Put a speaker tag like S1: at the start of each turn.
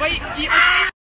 S1: 喂，一